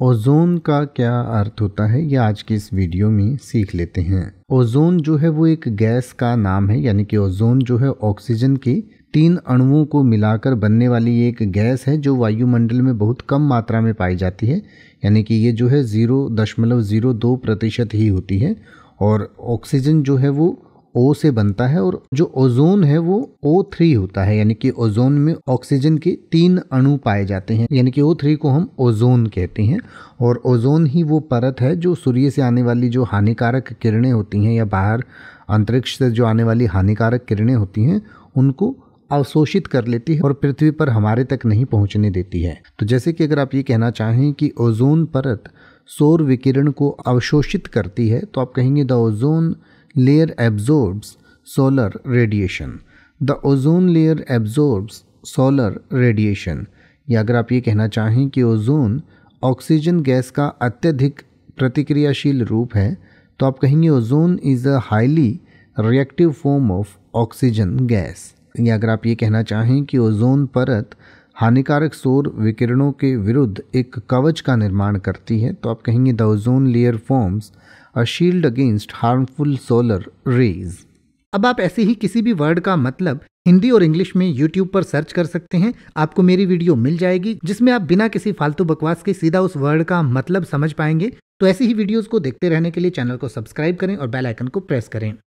Ozone का क्या अर्थ होता है, ये आज की इस वीडियो में सीख लेते हैं। ओजोन जो है, वो एक गैस का नाम है, यानी कि ओजोन जो है, ऑक्सीजन के तीन अणुओं को मिलाकर बनने वाली एक गैस है, जो वायुमंडल में बहुत कम मात्रा में पाई जाती है। यानी कि ये जो है, ज़ीरो दशमलव ज़ीरो दो प्रतिशत ही होती है, और ऑक्सीजन जो है, वो ओ से बनता है और जो ओजोन है वो ओ थ्री होता है, यानी कि ओजोन में ऑक्सीजन के तीन अणु पाए जाते हैं, यानी कि ओ थ्री को हम ओजोन कहते हैं। और ओजोन ही वो परत है जो सूर्य से आने वाली जो हानिकारक किरणें होती हैं या बाहर अंतरिक्ष से जो आने वाली हानिकारक किरणें होती हैं, उनको अवशोषित कर लेती है और पृथ्वी पर हमारे तक नहीं पहुँचने देती है। तो जैसे कि अगर आप ये कहना चाहें कि ओजोन परत सौर विकिरण को अवशोषित करती है तो आप कहेंगे the ozone layer absorbs solar radiation. The ozone layer absorbs solar radiation. या अगर आप ये कहना चाहें कि ओजोन ऑक्सीजन गैस का अत्यधिक प्रतिक्रियाशील रूप है तो आप कहेंगे ozone is a highly reactive form of oxygen gas या अगर आप ये कहना चाहें कि ओजोन परत हानिकारक सौर विकिरणों के विरुद्ध एक कवच का निर्माण करती है। तो आप कहेंगे the ozone layer forms a shield against harmful solar rays. अब आप ऐसे ही किसी भी वर्ड का मतलब हिंदी और इंग्लिश में यूट्यूब पर सर्च कर सकते हैं। आपको मेरी वीडियो मिल जाएगी, जिसमें आप बिना किसी फालतू बकवास के सीधा उस वर्ड का मतलब समझ पाएँगे। तो ऐसी ही वीडियोस को देखते रहने के लिए चैनल को सब्सक्राइब करें और बेल आइकन को प्रेस करें।